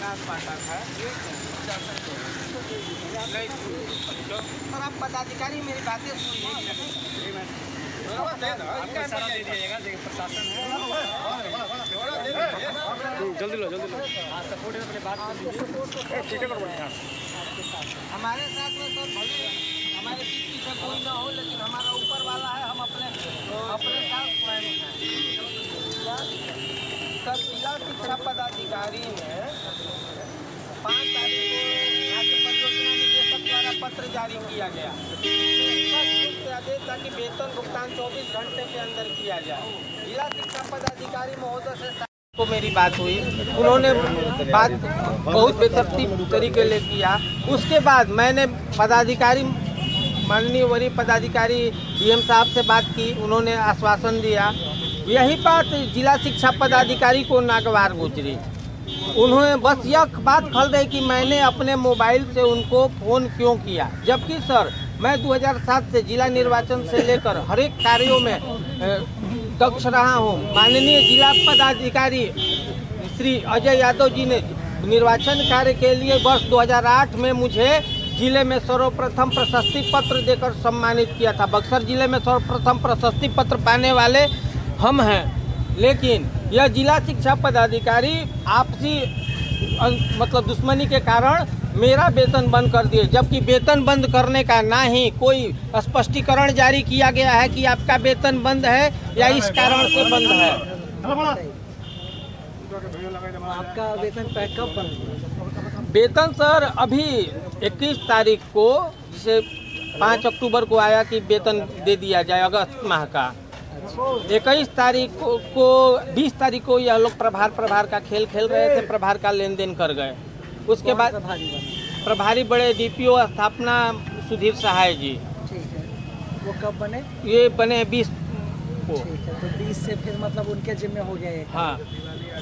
पाठक है सर आप पदाधिकारी मेरी बातें सुनिए जल्दी लो जल्दी लो। हमारे साथ में सर हमारे बीच कोई ना हो लेकिन हमारा ऊपर वाला है हम अपने अपने साथ स्वयं जिला शिक्षा पदाधिकारी ने पाँच तारीख को राज्य परियोजना निदेशक द्वारा पत्र जारी किया गया। इसमें स्पष्ट रूप से आदेश था कि वेतन भुगतान 24 घंटे के अंदर किया जाए। जिला शिक्षा पदाधिकारी महोदय से को मेरी बात हुई। उन्होंने बात बहुत बेतरतीब तरीके से किया। उसके बाद मैंने पदाधिकारी, माननीय वरीय पदाधिकारी डीएम साहब से बात की। उन्होंने आश्वासन दिया। यही बात जिला शिक्षा पदाधिकारी को नागवार गुजरी। उन्होंने बस यह बात खल रही कि मैंने अपने मोबाइल से उनको फ़ोन क्यों किया? जबकि सर, मैं 2007 से जिला निर्वाचन से लेकर हर एक कार्यों में दक्ष रहा हूँ। माननीय जिला पदाधिकारी श्री अजय यादव जी ने निर्वाचन कार्य के लिए वर्ष 2008 में मुझे ज़िले में सर्वप्रथम प्रशस्ति पत्र देकर सम्मानित किया था। बक्सर ज़िले में सर्वप्रथम प्रशस्ति पत्र पाने वाले हम हैं, लेकिन यह जिला शिक्षा पदाधिकारी आपसी मतलब दुश्मनी के कारण मेरा वेतन बंद कर दिए। जबकि वेतन बंद करने का ना ही कोई स्पष्टीकरण जारी किया गया है कि आपका वेतन बंद है या इस कारण से बंद है। आपका वेतन कब बंद वेतन सर अभी 21 तारीख को जिसे 5 अक्टूबर को आया कि वेतन दे दिया जाए अगस्त माह का। इक्कीस तारीख को, को 20 तारीख को यह लोग प्रभार प्रभार का खेल खेल रहे थे प्रभार का लेन देन कर गए। उसके बाद प्रभारी बड़े डीपीओ स्थापना सुधीर सहाय जी। वो कब बने? ये बने बीस को। तो बीस से फिर मतलब उनके जिम्मे हो गए हाँ।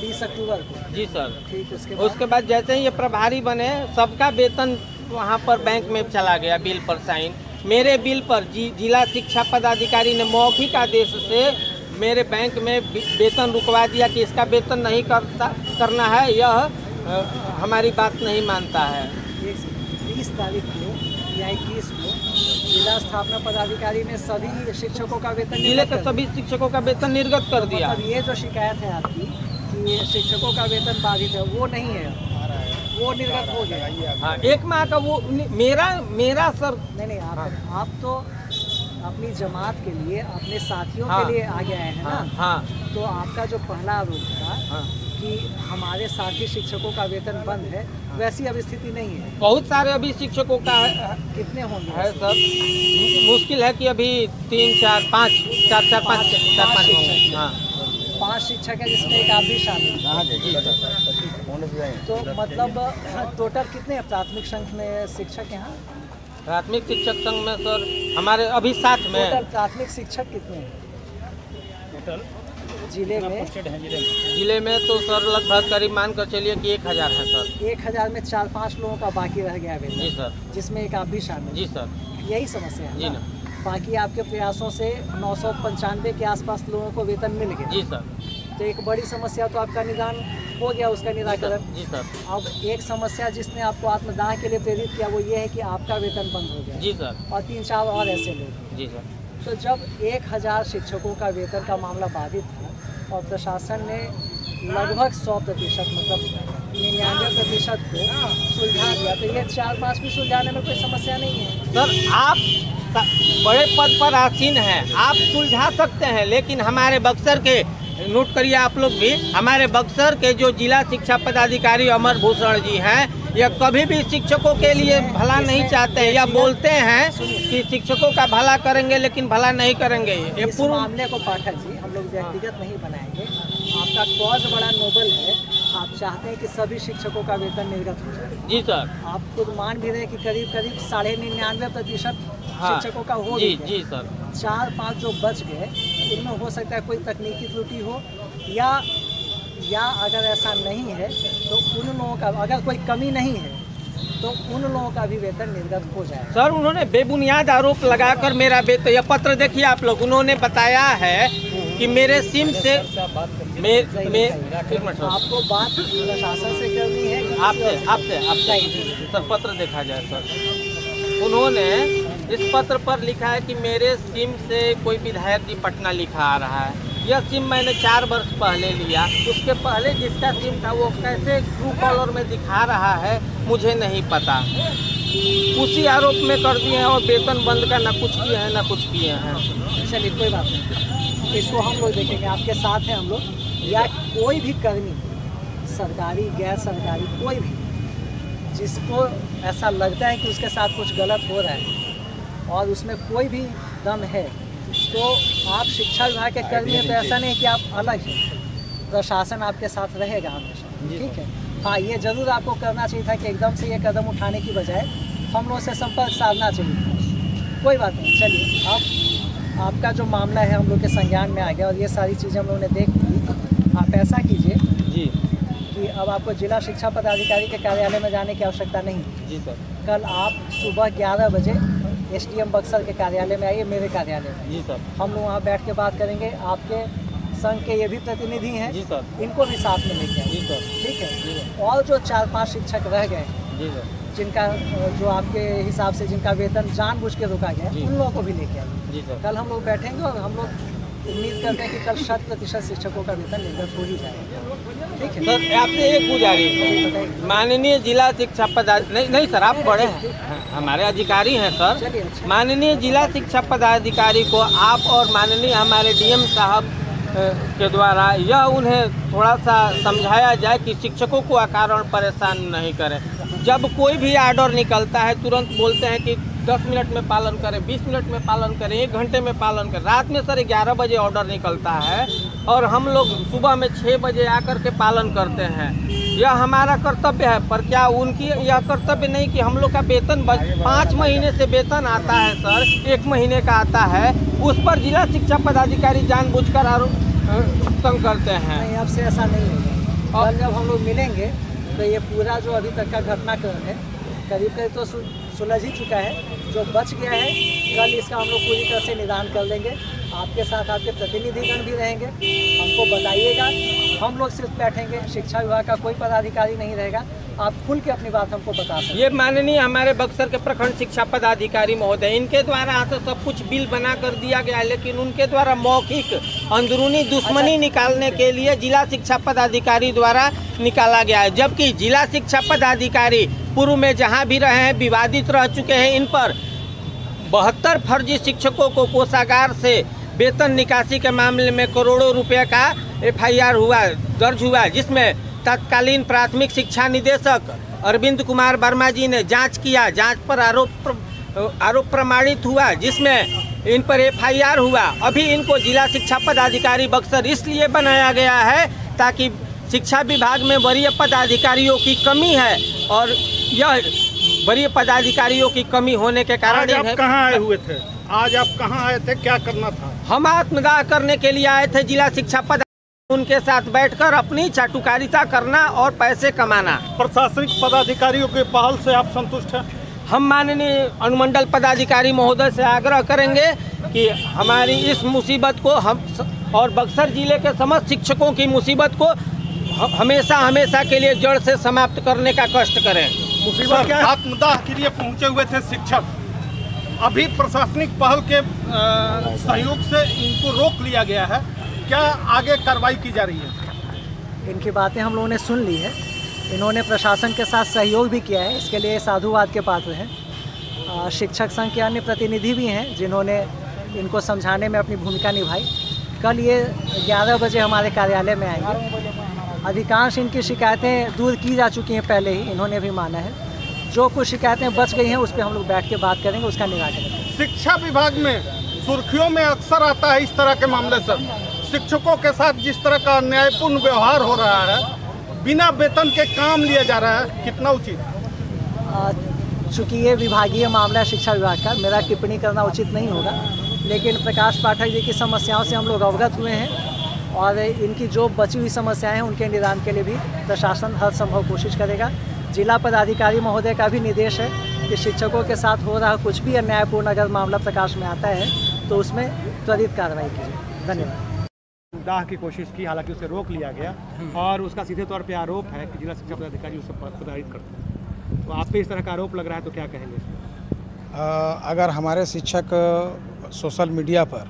बीस अक्टूबर को? जी सर। ठीक उसके बाद? उसके बाद जैसे ही ये प्रभारी बने सबका वेतन वहाँ पर बैंक में चला गया बिल पर साइन। मेरे बिल पर जि, जिला शिक्षा पदाधिकारी ने मौखिक आदेश से मेरे बैंक में वेतन रुकवा दिया कि इसका वेतन नहीं करता करना है यह हमारी बात नहीं मानता है। बीस तारीख को या इक्कीस को जिला स्थापना पदाधिकारी ने सभी शिक्षकों का वेतन ज़िले के सभी शिक्षकों का वेतन निर्गत कर दिया। दिया। मतलब ये जो शिकायत है आपकी कि शिक्षकों का वेतन बाधित है वो नहीं है। वो निर्गत हो गया। हाँ एक माह का वो मेरा मेरा सर नहीं नहीं आप आप तो अपनी जमात के लिए अपने साथियों हाँ। के लिए आगे आए हैं हाँ ना? हाँ तो आपका जो पहला आरोप था हाँ। कि हमारे साथी शिक्षकों का वेतन बंद है वैसी अब स्थिति नहीं है। बहुत सारे अभी शिक्षकों का है, कितने होंगे? है सर। मुश्किल है कि अभी तीन चार पाँच चार चार पाँच चार पाँच हाँ। पाँच शिक्षक है जिसमें एक आप भी शामिल हैं। तो मतलब टोटल कितने प्राथमिक संघ में शिक्षक यहाँ प्राथमिक शिक्षक संघ में सर हमारे अभी साथ में प्राथमिक शिक्षक कितने हैं? ज़िले में? ज़िले में? तो सर लगभग करीब मान कर चलिए कि एक हज़ार है सर। एक हज़ार में चार पाँच लोगों का बाकी रह गया है जी वेतन सर। जिसमें एक आप भी शामिल जी सर। यही समस्या है जी ना? ना। बाकी आपके प्रयासों से नौ सौ पंचानवे के आसपास लोगों को वेतन मिल गया। जी सर। तो एक बड़ी समस्या तो आपका निदान हो गया उसका निराकरण। जी सर अब एक समस्या जिसने आपको आत्मदाह के लिए प्रेरित किया वो ये है कि आपका वेतन बंद हो गया। जी सर। और तीन चार और ऐसे लोग। जी सर। तो जब एक हज़ार शिक्षकों का वेतन का मामला बाधित था और प्रशासन ने लगभग सौ प्रतिशत मतलब निन्यानवे प्रतिशत को सुलझा दिया तो ये चार पाँच भी सुलझाने में कोई समस्या नहीं है। सर आप बड़े पद पर आसीन हैं। आप सुलझा सकते हैं लेकिन हमारे बक्सर के नोट करिए आप लोग भी। हमारे बक्सर के जो जिला शिक्षा पदाधिकारी अमर भूषण जी हैं यह कभी भी शिक्षकों के लिए भला नहीं चाहते हैं या बोलते हैं कि शिक्षकों का भला करेंगे लेकिन भला नहीं करेंगे। ये पूर्व मामले को पाठक जी हम लोग व्यक्तिगत नहीं बनाएँगे। आपका कॉज बड़ा नोबल है। आप चाहते हैं कि सभी शिक्षकों का वेतन निर्गत हो जाए। जी सर। आप खुद मान भी रहे हैं कि करीब करीब साढ़े निन्यानवे प्रतिशत हाँ। शिक्षकों का हो जी जी सर। चार पाँच जो बच गए उनमें हो सकता है कोई तकनीकी त्रुटि हो या या अगर ऐसा नहीं है तो उन लोगों का अगर कोई कमी नहीं है तो उन लोगों का भी वेतन निर्गत हो जाएगा। सर उन्होंने बेबुनियाद आरोप लगाकर मेरा वेतन यह पत्र देखिए आप लोग उन्होंने बताया है कि मेरे सिम से मे, मे। आपको बात प्रशासन से करनी है आपसे आपसे आपसे। सर पत्र देखा जाए सर। उन्होंने इस पत्र पर लिखा है कि मेरे सिम से कोई विधायक जी पटना लिखा आ रहा है। यह सिम मैंने चार वर्ष पहले लिया। उसके पहले जिसका सिम था, वो कैसे ट्रू कॉलर में दिखा रहा है, मुझे नहीं पता। उसी आरोप में कर दिए हैं और वेतन बंद का ना कुछ किए हैं, ना कुछ किए हैं। चलिए, कोई बात नहीं। इसको हम लोग देखेंगे। आपके साथ हैं हम लोग। या कोई भी कर्मी, सरकारी गैर सरकारी कोई भी, जिसको ऐसा लगता है कि उसके साथ कुछ गलत हो रहा है और उसमें कोई भी दम है तो आप शिक्षा विभाग के कर्मी हैं तो ऐसा नहीं कि आप अलग हैं। प्रशासन आपके साथ रहेगा हमेशा ठीक है? हाँ ये ज़रूर आपको करना चाहिए था कि एकदम से ये कदम उठाने की बजाय हम लोग से संपर्क साधना चाहिए कोई बात नहीं चलिए आप आपका जो मामला है हम लोग के संज्ञान में आ गया और ये सारी चीज़ें हम लोगों ने देख ली। आप ऐसा कीजिए जी। कि अब आपको जिला शिक्षा पदाधिकारी के कार्यालय में जाने की आवश्यकता नहीं। जी सर। कल आप सुबह ग्यारह बजे एस डी एम बक्सर के कार्यालय में आइए मेरे कार्यालय में जी सर। हम लोग वहाँ बैठ के बात करेंगे। आपके संघ के ये भी प्रतिनिधि हैं। जी सर। इनको भी साथ में लेके जी सर। ठीक है? और जो चार पाँच शिक्षक रह गए जी सर। जिनका जो आपके हिसाब से जिनका वेतन जानबूझ के रोका गया। उन लोगों को भी लेके आइए। जी सर। कल हम लोग बैठेंगे और हम लोग उम्मीद करते हैं कि कल शत प्रतिशत शिक्षकों का वेतन निर्गत हो ही जाएगा। सर आपसे एक गुजारिश माननीय जिला शिक्षा पदाधिकारी नहीं नहीं सर आप बड़े हैं। हमारे अधिकारी हैं सर। अच्छा। माननीय जिला शिक्षा पदाधिकारी को आप और माननीय हमारे डीएम साहब के द्वारा यह उन्हें थोड़ा सा समझाया जाए कि शिक्षकों को अकारण परेशान नहीं करें। जब कोई भी आर्डर निकलता है तुरंत बोलते हैं कि 10 मिनट में पालन करें 20 मिनट में पालन करें एक घंटे में पालन करें। रात में सर 11 बजे ऑर्डर निकलता है और हम लोग सुबह में छः बजे आकर के पालन करते हैं। यह हमारा कर्तव्य है पर क्या उनकी यह कर्तव्य नहीं कि हम लोग का वेतन पाँच महीने से वेतन आता है सर एक महीने का आता है उस पर जिला शिक्षा पदाधिकारी जानबूझकर आरोप तंग करते हैं। नहीं अब से ऐसा नहीं होगा। और जब हम लोग मिलेंगे तो ये पूरा जो अभी तक का घटनाक्रम है करीब करीब तो सुलझ ही चुका है। जो बच गया है, कल इसका हम लोग पूरी तरह से निदान कर लेंगे। आपके साथ आपके प्रतिनिधिगण भी रहेंगे। हमको बताइएगा। हम लोग सिर्फ़ बैठेंगे। शिक्षा विभाग का कोई पदाधिकारी नहीं रहेगा। आप खुल के अपनी बात हमको बता सकते ये माननीय हमारे बक्सर के प्रखंड शिक्षा पदाधिकारी महोदय इनके द्वारा यहाँ से सब कुछ बिल बना कर दिया गया है लेकिन उनके द्वारा मौखिक अंदरूनी दुश्मनी निकालने के लिए जिला शिक्षा पदाधिकारी द्वारा निकाला गया है जबकि जिला शिक्षा पदाधिकारी पूर्व में जहाँ भी रहे हैं विवादित रह चुके हैं इन पर बहत्तर फर्जी शिक्षकों को कोषागार से वेतन निकासी के मामले में करोड़ों रुपए का एफआईआर हुआ दर्ज हुआ जिसमें तत्कालीन प्राथमिक शिक्षा निदेशक अरविंद कुमार वर्मा जी ने जाँच किया। जाँच पर आरोप प्र- आरोप प्रमाणित हुआ जिसमें इन पर एफआईआर हुआ। अभी इनको जिला शिक्षा पदाधिकारी बक्सर इसलिए बनाया गया है ताकि शिक्षा विभाग में वरीय पदाधिकारियों की कमी है और यह वरीय पदाधिकारियों की कमी होने के कारण आप कहाँ आए हुए थे? आज आप कहाँ आए थे? क्या करना था? हम आत्मदाह करने के लिए आए थे जिला शिक्षा पद उनके साथ बैठकर अपनी चाटुकारिता करना और पैसे कमाना। प्रशासनिक पदाधिकारियों के पहल से आप संतुष्ट हैं? हम माननीय अनुमंडल पदाधिकारी महोदय से आग्रह करेंगे कि हमारी इस मुसीबत को हम और बक्सर ज़िले के समस्त शिक्षकों की मुसीबत को हमेशा हमेशा के लिए जड़ से समाप्त करने का कष्ट करें। मुसीबत क्या है? आत्मदाह के लिए पहुँचे हुए थे शिक्षक। अभी प्रशासनिक पहल के सहयोग से इनको रोक लिया गया है। क्या आगे कार्रवाई की जा रही है? इनकी बातें हम लोगों ने सुन ली है। इन्होंने प्रशासन के साथ सहयोग भी किया है। इसके लिए साधुवाद के पात्र हैं। शिक्षक संघ के अन्य प्रतिनिधि भी हैं जिन्होंने इनको समझाने में अपनी भूमिका निभाई। कल ये 11 बजे हमारे कार्यालय में आएँगे। अधिकांश इनकी शिकायतें दूर की जा चुकी हैं पहले ही इन्होंने भी माना है। जो कुछ शिकायतें बच गई हैं उस पर हम लोग बैठ के बात करेंगे उसका निराकरण शिक्षा विभाग में सुर्खियों में अक्सर आता है इस तरह के मामले सर। शिक्षकों के साथ जिस तरह का अन्यायपूर्ण व्यवहार हो रहा है, बिना वेतन के काम लिया जा रहा है, कितना उचित? चूँकि ये विभागीय मामला है शिक्षा विभाग का, मेरा टिप्पणी करना उचित नहीं होगा। लेकिन प्रकाश पाठक जी की समस्याओं से हम लोग अवगत हुए हैं और इनकी जो बची हुई समस्याएँ हैं, उनके निदान के लिए भी प्रशासन हर संभव कोशिश करेगा। जिला पदाधिकारी महोदय का भी निर्देश है कि शिक्षकों के साथ हो रहा कुछ भी अन्यायपूर्ण अगर मामला प्रकाश में आता है तो उसमें त्वरित कार्रवाई कीजिए। धन्यवाद। दाह की कोशिश की हालाँकि उसे रोक लिया गया और उसका सीधे तौर पे आरोप है कि जिला शिक्षा पदाधिकारी उसे प्रताड़ित करते हैं। तो आप पे इस तरह का आरोप लग रहा है तो क्या कहेंगे अगर हमारे शिक्षक सोशल मीडिया पर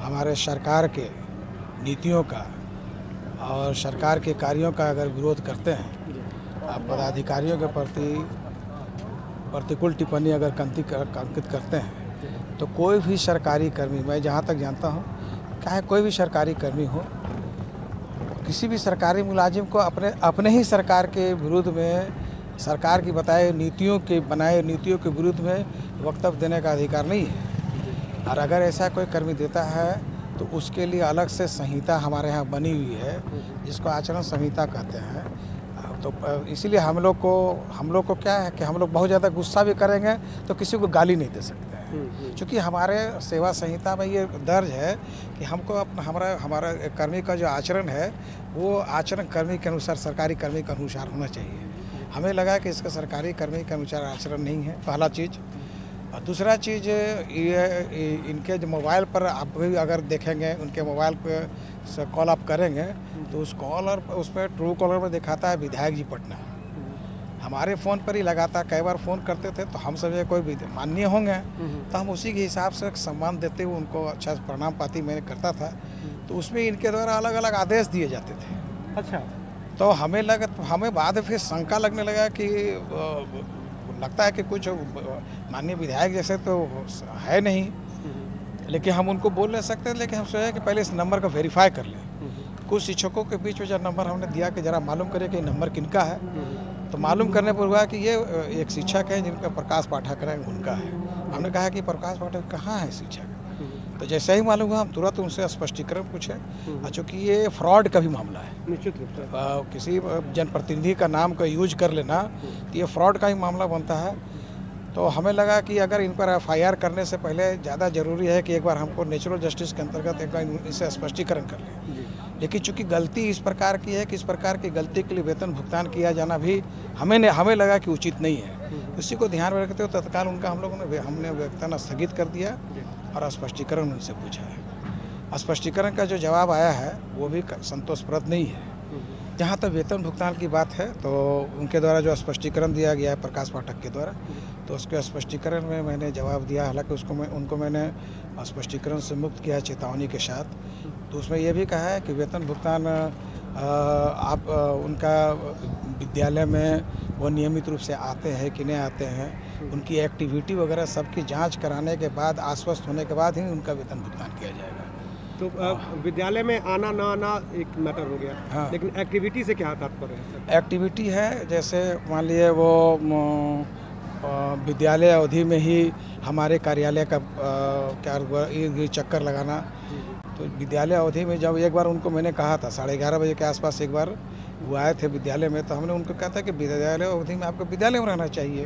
हमारे सरकार के नीतियों का और सरकार के कार्यों का अगर विरोध करते हैं आप पदाधिकारियों के प्रति प्रतिकूल टिप्पणी अगर कंति अंकित करते हैं तो कोई भी सरकारी कर्मी मैं जहाँ तक जानता हूँ चाहे कोई भी सरकारी कर्मी हो, किसी भी सरकारी मुलाजिम को अपने अपने ही सरकार के विरुद्ध में, सरकार की बताए नीतियों के, बनाए नीतियों के विरुद्ध में वक्तव्य देने का अधिकार नहीं है। और अगर ऐसा कोई कर्मी देता है तो उसके लिए अलग से संहिता हमारे यहाँ बनी हुई है, जिसको आचरण संहिता कहते हैं। तो इसीलिए हम लोग को हम लोग को क्या है कि हम लोग बहुत ज़्यादा गुस्सा भी करेंगे तो किसी को गाली नहीं दे सकते हैं। क्योंकि हमारे सेवा संहिता में ये दर्ज है कि हमको अपना हमारा हमारा कर्मी का जो आचरण है वो आचरण कर्मी के अनुसार सरकारी कर्मी के अनुसार होना चाहिए। हमें लगा कि इसका सरकारी कर्मी के अनुसार आचरण नहीं है पहला चीज़। और दूसरा चीज़ ये इनके जो मोबाइल पर आप भी अगर देखेंगे उनके मोबाइल पर से कॉल आप करेंगे तो उस कॉलर उस पर ट्रू कॉलर में दिखाता है विधायक जी पटना। हमारे फ़ोन पर ही लगातार कई बार फ़ोन करते थे तो हम सब ये कोई विध- माननीय होंगे तो हम उसी के हिसाब से सम्मान देते हुए उनको अच्छा प्रणाम पाती मैंने करता था तो उसमें इनके द्वारा अलग अलग आदेश दिए जाते थे। अच्छा। तो हमें लगा हमें बाद में फिर शंका लगने लगा कि लगता है कि कुछ माननीय विधायक जैसे तो है नहीं। लेकिन हम उनको बोल नहीं सकते, लेकिन हम सोचा कि पहले इस नंबर का वेरीफाई कर लें। कुछ शिक्षकों के बीच में जब नंबर हमने दिया कि ज़रा मालूम करें कि नंबर किनका है। तो मालूम करने पर हुआ कि ये, एक शिक्षक है जिनका प्रकाश पाठक है, उनका है। हमने कहा कि प्रकाश पाठक कहाँ है शिक्षक? तो जैसे ही मालूम हुआ हम तुरंत उनसे स्पष्टीकरण पूछे और चूँकि ये फ्रॉड का भी मामला है। निश्चित रूप से। किसी जनप्रतिनिधि का नाम का यूज़ कर लेना तो ये फ्रॉड का ही मामला बनता है। तो हमें लगा कि अगर इन पर एफआईआर करने से पहले ज़्यादा ज़रूरी है कि एक बार हमको नेचुरल जस्टिस के अंतर्गत एक बार इसे स्पष्टीकरण कर लें। लेकिन चूँकि गलती इस प्रकार की है कि इस प्रकार की गलती के लिए वेतन भुगतान किया जाना भी हमें ने हमें लगा कि उचित नहीं है। उसी को ध्यान में रखते हुए तत्काल उनका हम लोगों ने हमने वेतन स्थगित कर दिया। और स्पष्टीकरण उनसे पूछा है। स्पष्टीकरण का जो जवाब आया है, वो भी संतोषप्रद नहीं है। जहाँ तक वेतन भुगतान की बात है तो उनके द्वारा जो स्पष्टीकरण दिया गया है प्रकाश पाठक के द्वारा तो उसके स्पष्टीकरण में मैंने जवाब दिया। हालाँकि उसको मैं, उनको मैंने स्पष्टीकरण से मुक्त किया चेतावनी के साथ। तो उसमें यह भी कहा है कि वेतन भुगतान आप उनका विद्यालय में वो नियमित रूप से आते हैं कि नहीं आते हैं उनकी एक्टिविटी वगैरह सबकी जाँच कराने के बाद आश्वस्त होने के बाद ही उनका वेतन भुगतान किया जाएगा। तो विद्यालय में आना ना आना एक मैटर हो गया। हाँ। लेकिन एक्टिविटी से क्या तात्पर्य है एक्टिविटी है जैसे मान लिए वो विद्यालय अवधि में ही हमारे कार्यालय का क्या चक्कर लगाना। तो विद्यालय अवधि में जब एक बार उनको मैंने कहा था साढ़े ग्यारह बजे के आसपास एक बार वो आए थे विद्यालय में तो हमने उनको कहा था कि विद्यालय अवधि में आपको विद्यालय में रहना चाहिए।